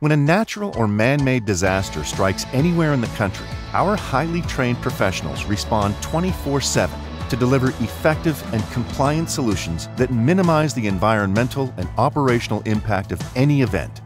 When a natural or man made disaster strikes anywhere in the country, our highly trained professionals respond 24 7 to deliver effective and compliant solutions that minimize the environmental and operational impact of any event.